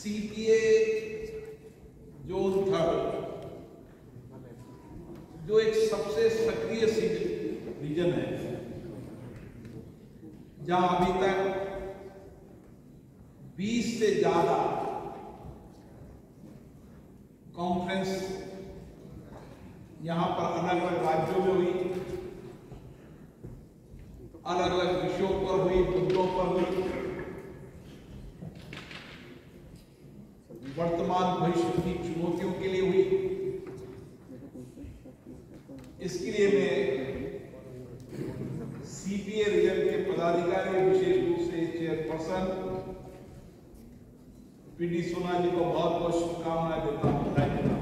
CPA zone third जो एक सबसे सक्रिय रीजन है, जहाँ अभी तक 20 से ज़्यादा कॉन्फ्रेंस यहाँ पर अलग अलग राज्यों में हुई अलग अलग विषयों पर हुई, मुद्दों पर हुई। वर्तमान भविष्य की चुनौतियों के लिए हुई। इसके लिए मैं सीपीए रीजन के पदाधिकारी, विशेष रूप से चेयरपर्सन पीडी सोना जी को बहुत बहुत शुभकामनाएँ देता हूँ।